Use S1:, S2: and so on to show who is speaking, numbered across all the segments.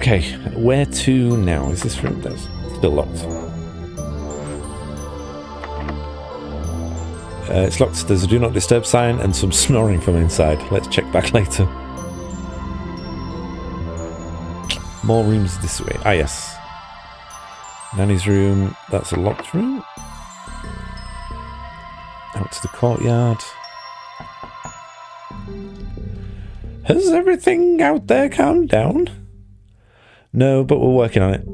S1: Okay, where to now? Is this room? That's still locked. Uh, it's locked. There's a do not disturb sign and some snoring from inside. Let's check back later. More rooms this way. Ah, yes. Nanny's room. That's a locked room. Out to the courtyard. Has everything out there calmed down? No, but we're working on it.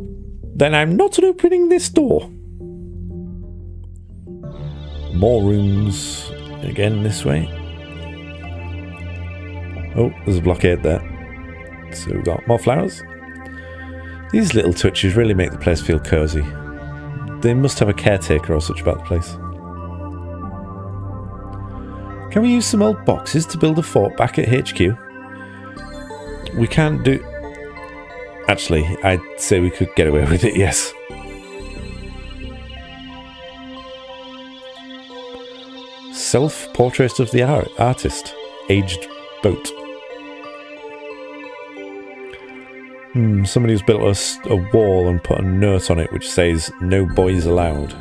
S1: Then I'm not opening this door. More rooms. Again this way. Oh, there's a blockade there. So we've got more flowers. These little touches really make the place feel cosy. They must have a caretaker or such about the place. Can we use some old boxes to build a fort back at HQ? We can't do... Actually, I'd say we could get away with it, yes. Self-portrait of the art artist. Aged boat. Hmm, somebody's built us a, a wall and put a note on it which says, no boys allowed.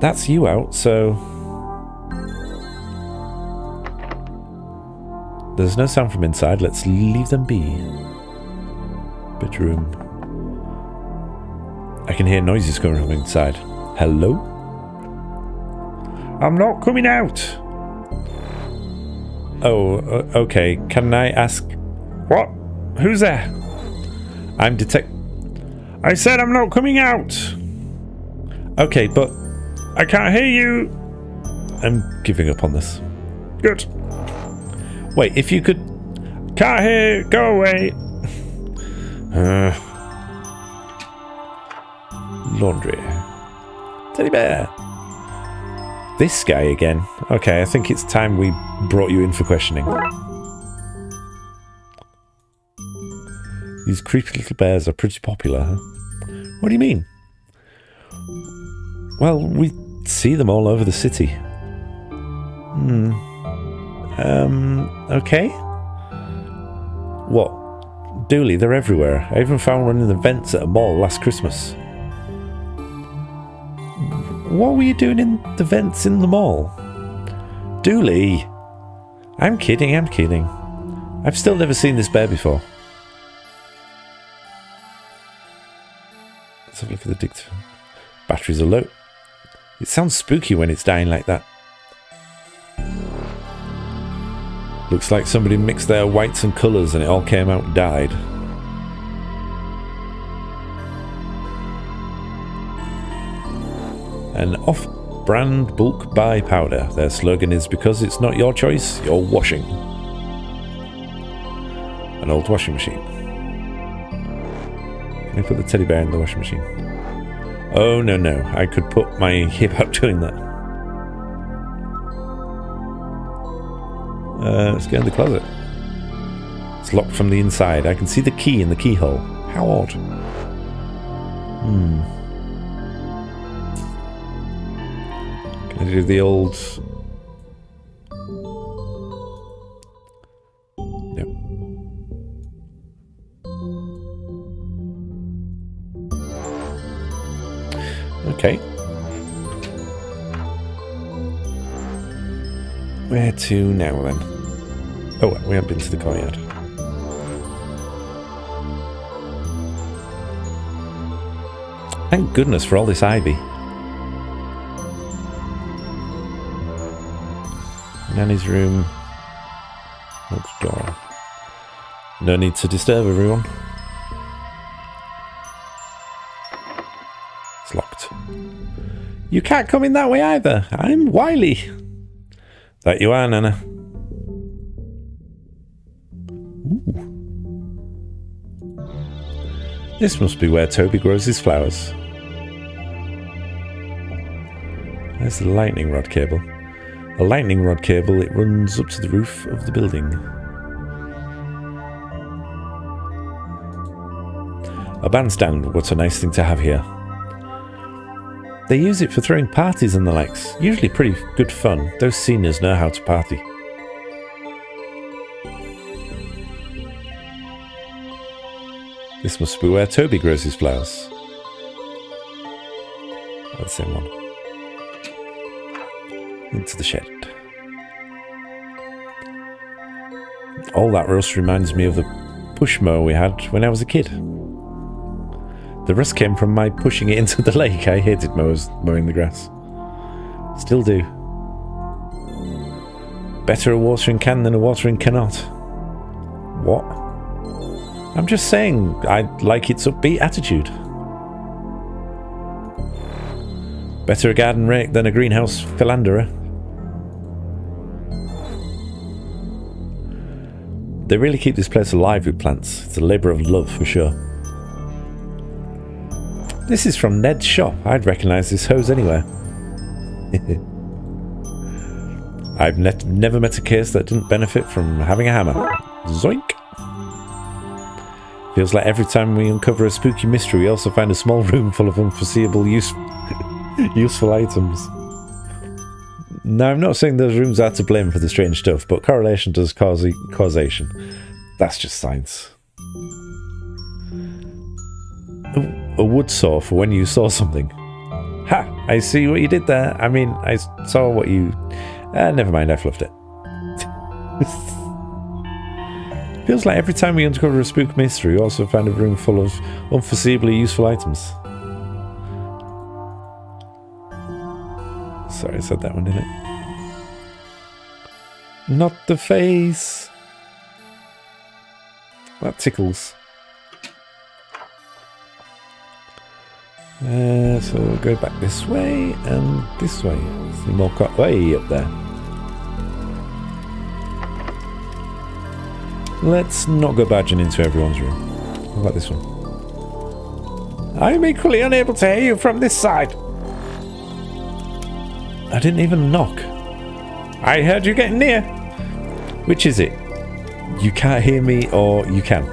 S1: That's you out, so... There's no sound from inside, let's leave them be. Bedroom. I can hear noises coming from inside. Hello? I'm not coming out! Oh, okay. Can I ask... What? Who's there? I'm detect... I said I'm not coming out! Okay, but... I can't hear you! I'm giving up on this. Good. Wait, if you could... Can't hear! Go away! uh, laundry. Teddy bear! This guy again. Okay, I think it's time we brought you in for questioning. These creepy little bears are pretty popular, huh? What do you mean? Well, we see them all over the city. Hmm. Um, okay. What? Dooley, they're everywhere. I even found one in the vents at a mall last Christmas. What were you doing in the vents in the mall? Dooley! I'm kidding, I'm kidding. I've still never seen this bear before. Let's have a look at the dictaphone. Batteries are low. It sounds spooky when it's dying like that. Looks like somebody mixed their whites and colours and it all came out died. An off-brand bulk buy powder. Their slogan is because it's not your choice, you're washing. An old washing machine. Can I put the teddy bear in the washing machine? Oh, no, no. I could put my hip out doing that. Uh, let's get in the closet. It's locked from the inside. I can see the key in the keyhole. How odd. Hmm. Can I do the old... Okay. Where to now then? Oh, we haven't been to the car yet. Thank goodness for all this ivy. Nanny's room. Locked door. No need to disturb everyone. It's locked. You can't come in that way either. I'm Wiley. That you are, Nana. This must be where Toby grows his flowers. There's the lightning rod cable. A lightning rod cable, it runs up to the roof of the building. A bandstand, what a nice thing to have here. They use it for throwing parties and the likes. Usually pretty good fun. Those seniors know how to party. This must be where Toby grows his flowers. That's the same one. Into the shed. All that rust reminds me of the push mower we had when I was a kid. The rust came from my pushing it into the lake. I hated mowers mowing the grass. Still do. Better a watering can than a watering cannot. What? I'm just saying, I like its upbeat attitude. Better a garden rake than a greenhouse philanderer. They really keep this place alive with plants. It's a labour of love for sure. This is from Ned's shop. I'd recognise this hose anywhere. I've never met a case that didn't benefit from having a hammer. Zoink! Feels like every time we uncover a spooky mystery, we also find a small room full of unforeseeable use useful items. Now, I'm not saying those rooms are to blame for the strange stuff, but correlation does cause causation. That's just science. A, a wood saw for when you saw something. Ha! I see what you did there. I mean, I saw what you... Uh, never mind, I fluffed it. Feels like every time we uncover a spook mystery, we also find a room full of unforeseeably useful items. Sorry, I said that one, didn't it? Not the face. That tickles. Uh, so we'll go back this way and this way. See more cut way up there. Let's not go badging into everyone's room. What about this one? I'm equally unable to hear you from this side. I didn't even knock. I heard you getting near. Which is it? You can't hear me or you can?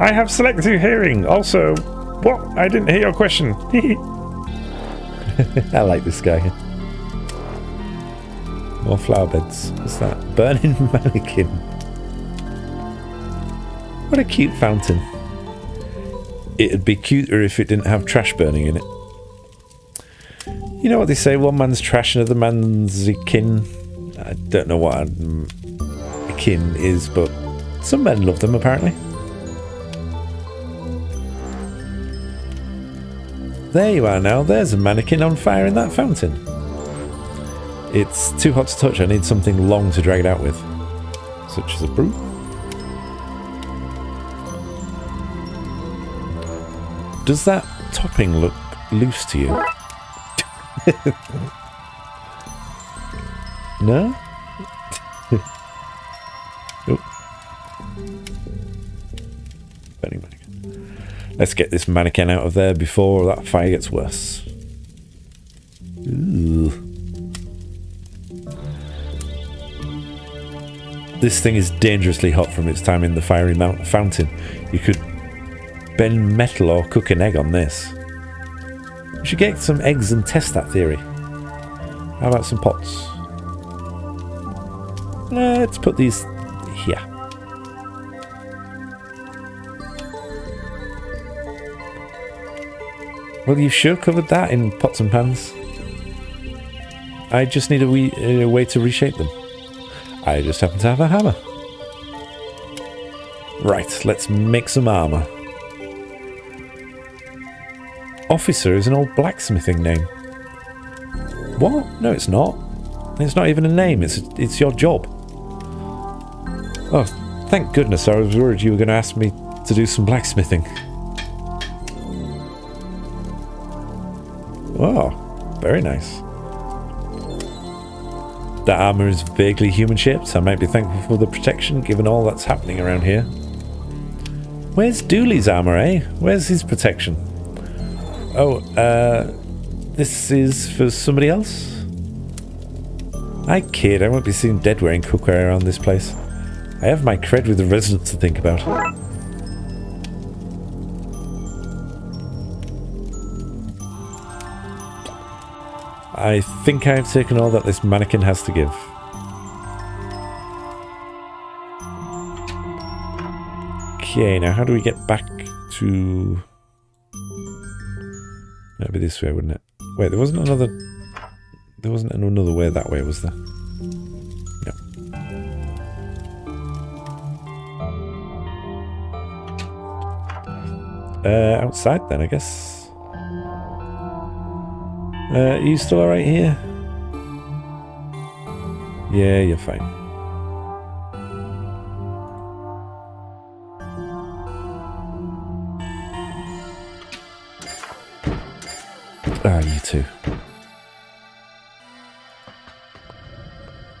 S1: I have selective hearing. Also, what? I didn't hear your question. I like this guy. More flower beds. What's that? Burning mannequin. What a cute fountain. It'd be cuter if it didn't have trash burning in it. You know what they say, one man's trash, another man's kin. I don't know what a kin is, but some men love them apparently. There you are now, there's a mannequin on fire in that fountain. It's too hot to touch. I need something long to drag it out with. Such as a broom. Does that topping look loose to you? no? Let's get this mannequin out of there before that fire gets worse. Ooh. This thing is dangerously hot from its time in the fiery mountain fountain. You could bend metal or cook an egg on this. We should get some eggs and test that theory. How about some pots? Let's put these here. Well, you sure covered that in pots and pans. I just need a, wee, a way to reshape them. I just happen to have a hammer. Right, let's make some armour. Officer is an old blacksmithing name. What? No, it's not. It's not even a name, it's, it's your job. Oh, thank goodness, I was worried you were going to ask me to do some blacksmithing. Oh, very nice. That armour is vaguely human-shaped. so I might be thankful for the protection, given all that's happening around here. Where's Dooley's armour, eh? Where's his protection? Oh, uh... This is for somebody else? I kid, I won't be seen dead wearing cookware around this place. I have my cred with the residents to think about. I think I've taken all that this mannequin has to give. Okay, now how do we get back to... That'd be this way, wouldn't it? Wait, there wasn't another... There wasn't another way that way, was there? No. Uh, outside then, I guess. Uh, are you still alright here? Yeah, you're fine. Ah, you too.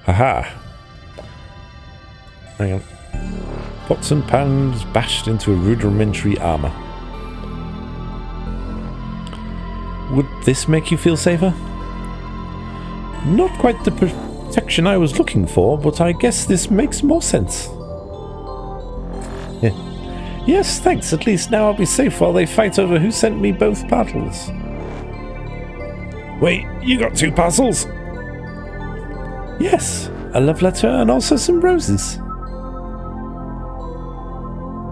S1: Haha. Hang on. Pots and pans bashed into a rudimentary armor. Would this make you feel safer? Not quite the protection I was looking for, but I guess this makes more sense. Yes, thanks. At least now I'll be safe while they fight over who sent me both parcels. Wait, you got two parcels? Yes, a love letter and also some roses.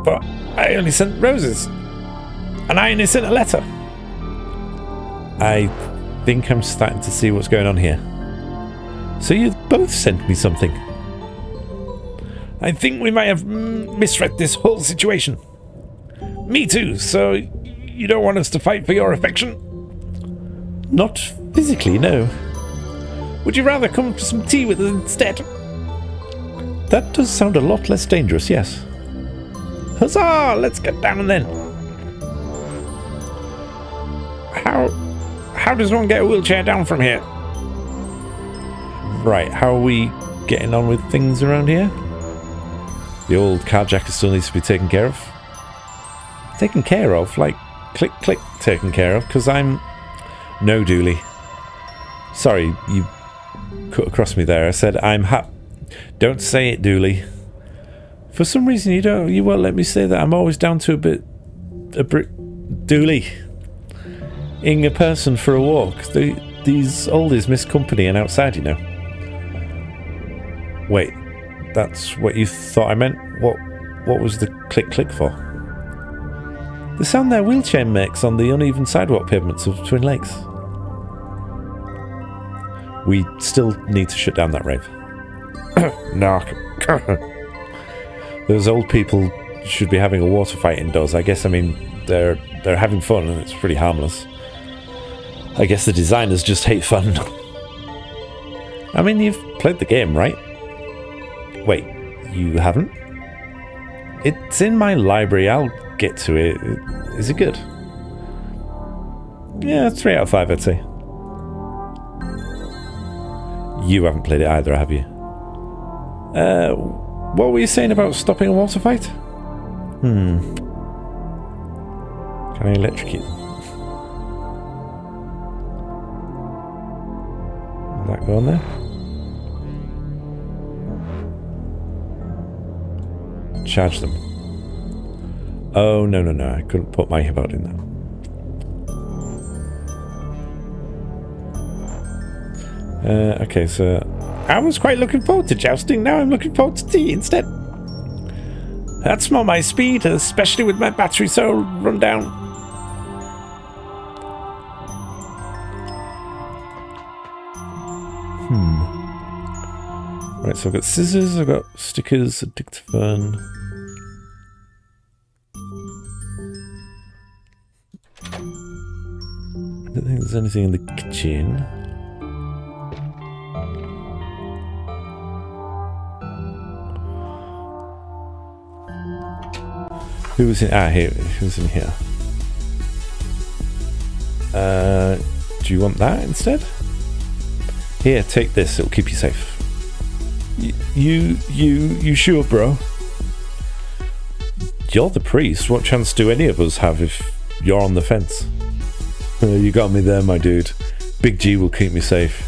S1: But I only sent roses. And I only sent a letter. I think I'm starting to see what's going on here. So you both sent me something. I think we might have mm, misread this whole situation. Me too, so you don't want us to fight for your affection? Not physically, no. Would you rather come for some tea with us instead? That does sound a lot less dangerous, yes. Huzzah! Let's get down and then. How does one get a wheelchair down from here? Right, how are we getting on with things around here? The old carjacker still needs to be taken care of. Taken care of? Like, click, click, taken care of? Because I'm... No, Dooley. Sorry, you cut across me there. I said I'm hap... Don't say it, Dooley. For some reason, you don't... You won't let me say that. I'm always down to a bit... A bit... Dooley. In a person for a walk. The, these oldies miss company and outside, you know. Wait, that's what you thought I meant? What what was the click click for? The sound their wheelchair makes on the uneven sidewalk pavements of Twin Lakes. We still need to shut down that rave. Nark. Those old people should be having a water fight indoors. I guess, I mean, they're they're having fun and it's pretty harmless. I guess the designers just hate fun. I mean, you've played the game, right? Wait, you haven't? It's in my library. I'll get to it. Is it good? Yeah, 3 out of 5, I'd say. You haven't played it either, have you? Uh, what were you saying about stopping a water fight? Hmm. Can I electrocute them? Go on there? Charge them. Oh, no, no, no. I couldn't put my hip out in that. Uh, okay, so I was quite looking forward to jousting. Now I'm looking forward to tea instead. That's more my speed, especially with my battery so run down. Hmm. Right, so I've got scissors, I've got stickers, a dictaphone. I don't think there's anything in the kitchen. Who was in? Ah, here. Who's in here? Uh, do you want that instead? Here, take this. It'll keep you safe. Y you, you, you sure, bro? You're the priest. What chance do any of us have if you're on the fence? Uh, you got me there, my dude. Big G will keep me safe.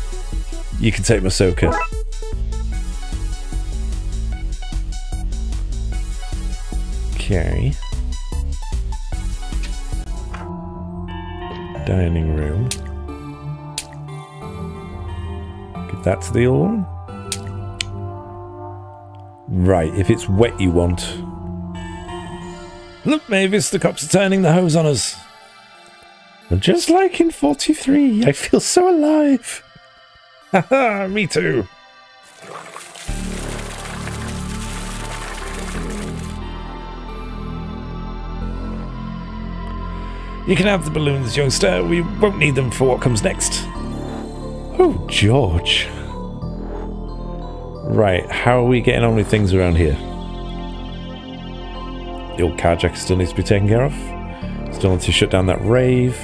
S1: You can take Masoka. Okay. Dining room. Give that to the old one. Right, if it's wet you want. Look, Mavis, the cops are turning the hose on us. And just like in 43, I feel so alive. Haha, me too. You can have the balloons, youngster. We won't need them for what comes next. Oh, George. Right, how are we getting on with things around here? The old carjacker still needs to be taken care of. Still need to shut down that rave.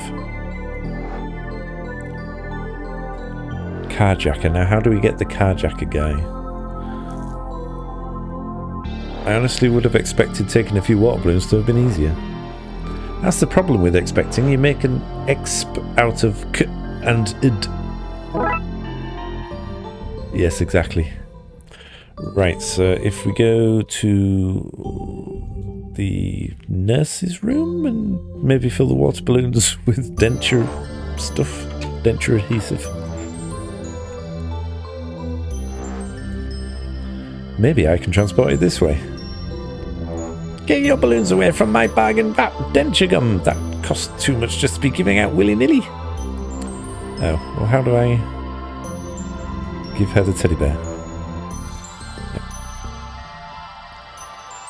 S1: Carjacker. Now, how do we get the carjacker guy? I honestly would have expected taking a few water balloons to have been easier. That's the problem with expecting. You make an exp out of k and id. Yes, exactly. Right, so if we go to the nurse's room and maybe fill the water balloons with denture stuff, denture adhesive. Maybe I can transport it this way. Get your balloons away from my bargain that denture gum. That costs too much just to be giving out willy-nilly. Oh, well how do I give her the teddy bear?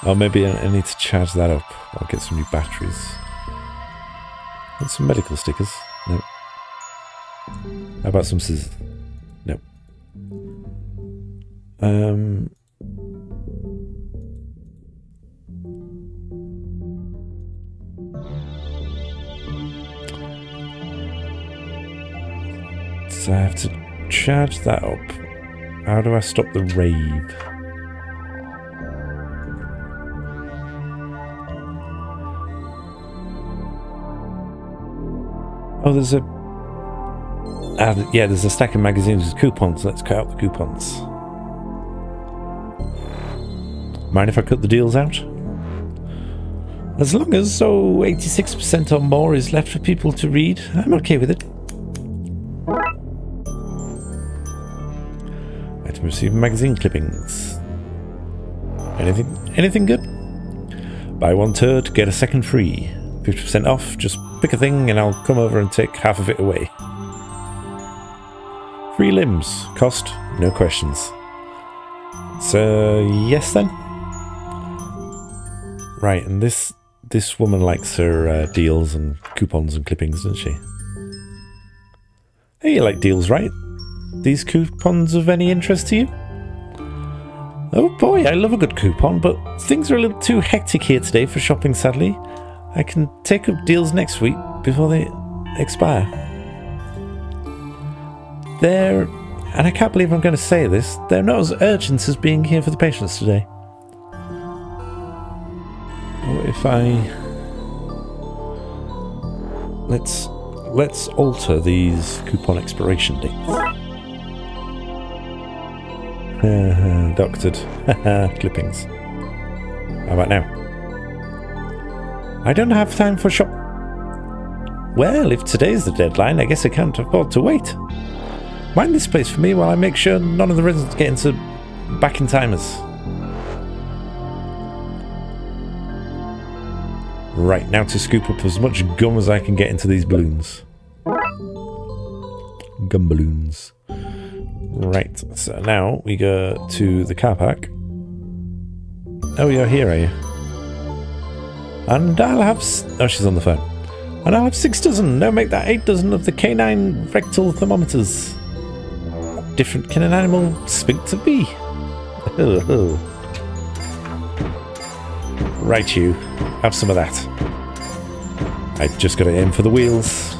S1: Oh, maybe I need to charge that up. I'll get some new batteries. And some medical stickers. No. How about some scissors? No. Um... So I have to charge that up. How do I stop the rave? Oh, there's a... Uh, yeah, there's a stack of magazines with coupons. Let's cut out the coupons. Mind if I cut the deals out? As long as so 86% or more is left for people to read, I'm okay with it. Item receive magazine clippings. Anything anything good? Buy one turd, get a second free. 50% off, just pick a thing and I'll come over and take half of it away. Free limbs. Cost? No questions. So, yes then? Right, and this this woman likes her uh, deals and coupons and clippings, doesn't she? Hey, you like deals, right? These coupons of any interest to you? Oh boy, I love a good coupon, but things are a little too hectic here today for shopping, sadly. I can take up deals next week before they expire. They're, and I can't believe I'm going to say this, they're not as urgent as being here for the patients today. What if I... Let's, let's alter these coupon expiration dates. Doctored. Clippings. How about now? I don't have time for shop. Well, if today's the deadline, I guess I can't afford to wait. Mind this place for me while I make sure none of the residents get into back in timers. Right, now to scoop up as much gum as I can get into these balloons. Gum balloons. Right, so now we go to the car park. Oh, you're here, are you? And I'll have... oh, she's on the phone. And I'll have six dozen. No, make that eight dozen of the canine rectal thermometers. Different can an animal speak to be? right, you. Have some of that. I just got to aim for the wheels.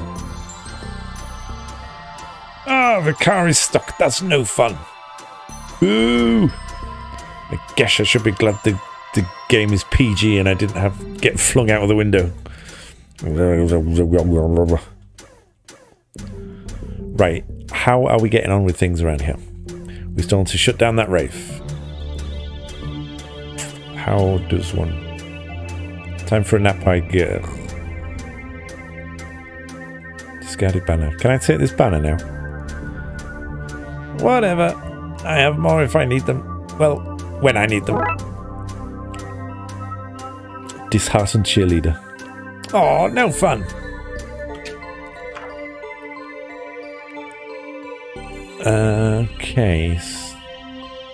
S1: Ah, oh, the car is stuck. That's no fun. Ooh. I guess I should be glad the game is PG and I didn't have get flung out of the window. Right, how are we getting on with things around here? We still want to shut down that rave. How does one... Time for a nap, I get. Discarded banner. Can I take this banner now? Whatever. I have more if I need them. Well, when I need them. Disheartened cheerleader. Oh, no fun. Okay.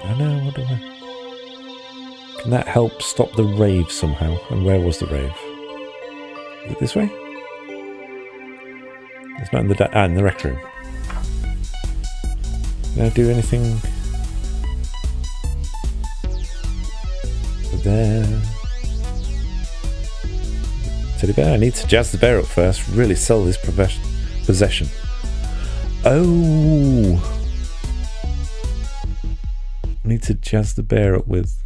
S1: I know, what do I... Can that help stop the rave somehow? And where was the rave? Is it this way? It's not in the... Ah, in the rec room. Can I do anything... There... Teddy bear, I need to jazz the bear up first. Really sell this possession. Oh! need to jazz the bear up with.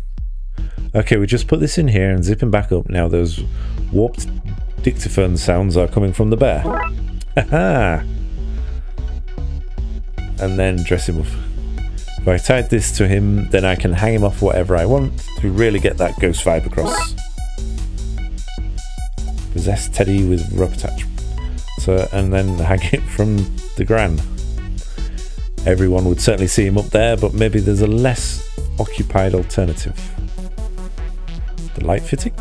S1: Okay, we just put this in here and zip him back up. Now those warped dictaphone sounds are coming from the bear. Aha! and then dress him up. If I tied this to him, then I can hang him off whatever I want to really get that ghost vibe across. Possess Teddy with rope attachment. So, and then hang it from the Gran. Everyone would certainly see him up there, but maybe there's a less occupied alternative. The light fitting?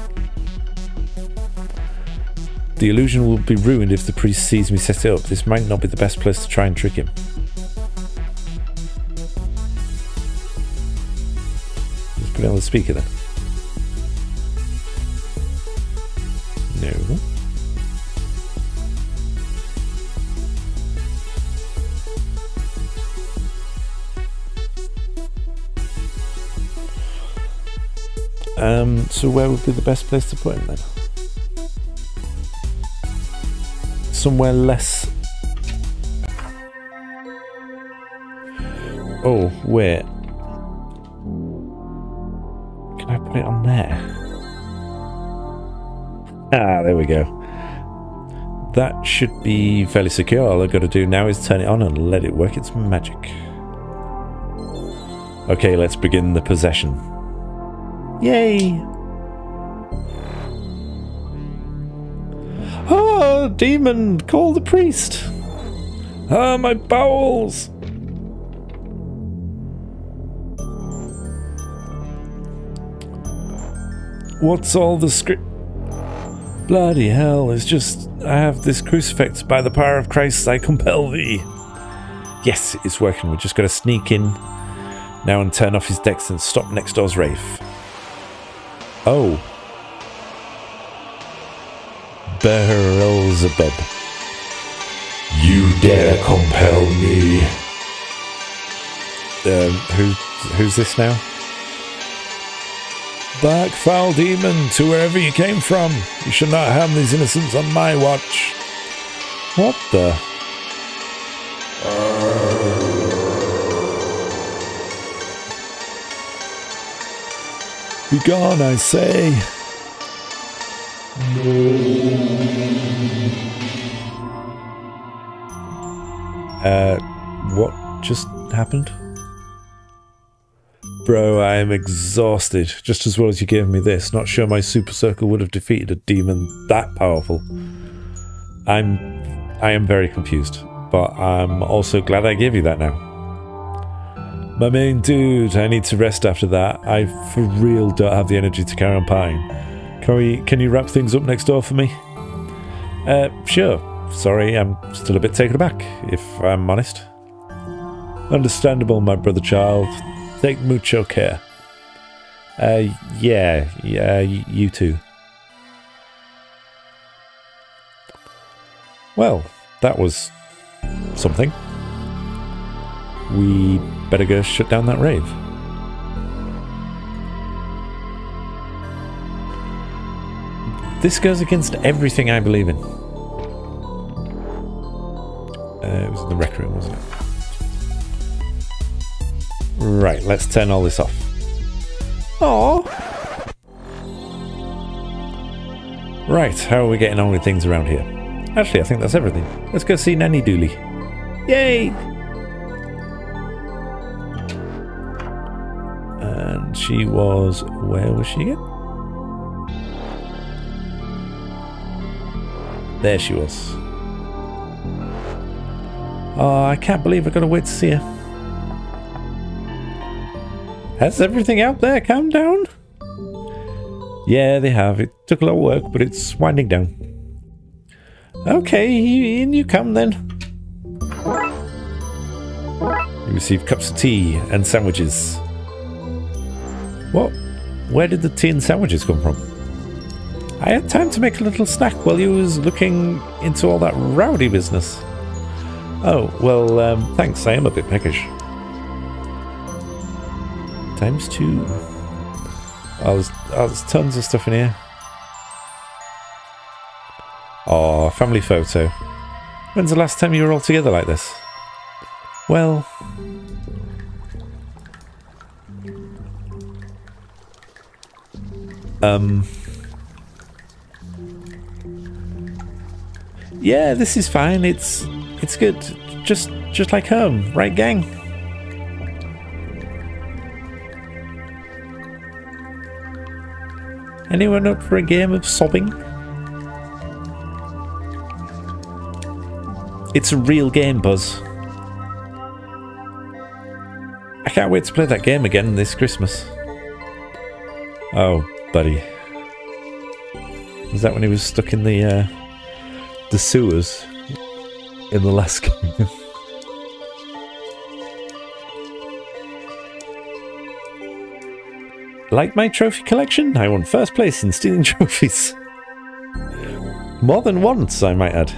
S1: The illusion will be ruined if the priest sees me set it up. This might not be the best place to try and trick him. Let's put it on the speaker then. So where would be the best place to put him then? Somewhere less... Oh, wait. Can I put it on there? Ah, there we go. That should be fairly secure. All I've got to do now is turn it on and let it work its magic. Okay, let's begin the possession. Yay! Ah, demon, call the priest! Ah, my bowels! What's all the script? Bloody hell, it's just, I have this crucifix. By the power of Christ, I compel thee. Yes, it's working. We're just got to sneak in now and turn off his decks and stop next door's Wraith. Oh. Beelzebub.
S2: You dare compel me.
S1: Um, who, who's this now? Back, foul demon, to wherever you came from. You shall not harm these innocents on my watch. What the? Be gone, I say. Uh, what just happened? Bro, I am exhausted, just as well as you gave me this. Not sure my super circle would have defeated a demon that powerful. I'm... I am very confused, but I'm also glad I gave you that now. My main dude, I need to rest after that. I for real don't have the energy to carry on pine. Can we, can you wrap things up next door for me? Uh, sure. Sorry, I'm still a bit taken aback, if I'm honest. Understandable, my brother child. Take mucho care. Uh, yeah, yeah, you too. Well, that was something. We Better go shut down that rave. This goes against everything I believe in. It was in the rec room, wasn't it? Right, let's turn all this off. Oh. Right, how are we getting on with things around here? Actually, I think that's everything. Let's go see Nanny Dooley. Yay! And she was... Where was she again? There she was. Oh, I can't believe I've got to wait to see her. Has everything out there calmed down? Yeah, they have. It took a lot of work, but it's winding down. Okay, in you come then. You receive cups of tea and sandwiches. What? Where did the tea and sandwiches come from? I had time to make a little snack while you was looking into all that rowdy business. Oh, well, um, thanks. I am a bit peckish. Times two. Oh there's, oh, there's tons of stuff in here. Oh, family photo. When's the last time you were all together like this? Well... Um... Yeah, this is fine. It's it's good. Just just like home, right gang? Anyone up for a game of sobbing? It's a real game, Buzz. I can't wait to play that game again this Christmas. Oh, buddy. Was that when he was stuck in the uh, the sewers in the last game? Like my trophy collection, I won first place in stealing trophies. More than once, I might add.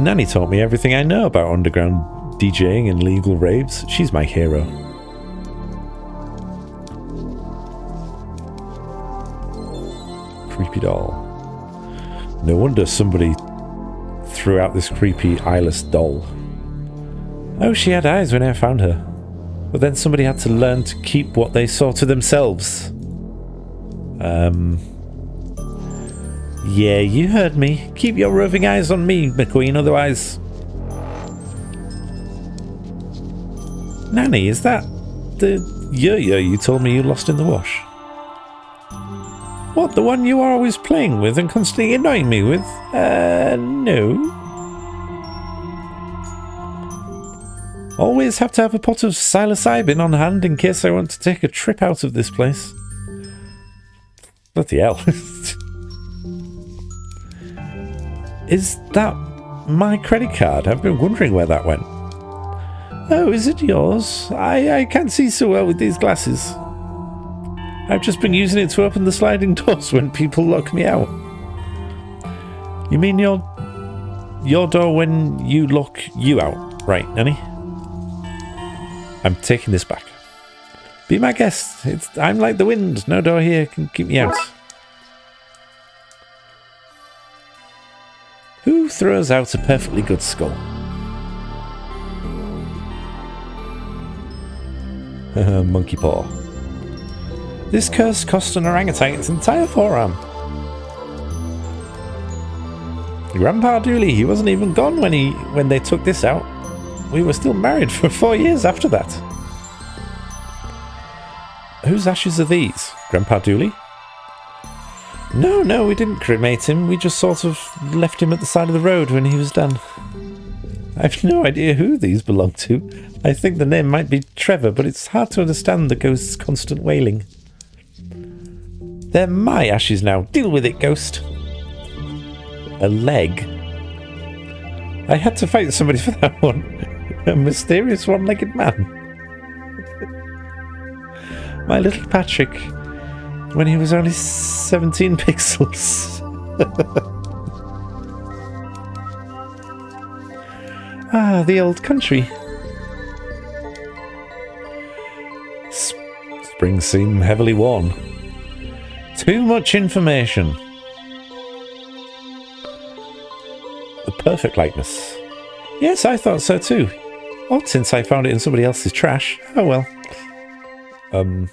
S1: Nanny taught me everything I know about underground DJing and legal raves. She's my hero. Creepy doll. No wonder somebody threw out this creepy eyeless doll. Oh, she had eyes when I found her. But then somebody had to learn to keep what they saw to themselves. Um. Yeah, you heard me. Keep your roving eyes on me, McQueen, otherwise. Nanny, is that the yo yo you told me you lost in the wash? What, the one you are always playing with and constantly annoying me with? Uh, no. Always have to have a pot of psilocybin on hand in case I want to take a trip out of this place. Bloody hell. is that my credit card? I've been wondering where that went. Oh, is it yours? I, I can't see so well with these glasses. I've just been using it to open the sliding doors when people lock me out. You mean your your door when you lock you out, right, Nanny? I'm taking this back. Be my guest. It's, I'm like the wind. No door here can keep me out. Who throws out a perfectly good skull? Monkey paw. This curse cost an orangutan its entire forearm. Grandpa Dooley, he wasn't even gone when he when they took this out. We were still married for four years after that. Whose ashes are these? Grandpa Dooley? No, no, we didn't cremate him. We just sort of left him at the side of the road when he was done. I've no idea who these belong to. I think the name might be Trevor, but it's hard to understand the ghost's constant wailing. They're my ashes now. Deal with it, ghost. A leg? I had to fight somebody for that one. A mysterious one-legged man. My little Patrick, when he was only 17 pixels. ah, the old country. Springs seem heavily worn. Too much information. The perfect likeness. Yes, I thought so too. Odd since I found it in somebody else's trash. Oh well. Um.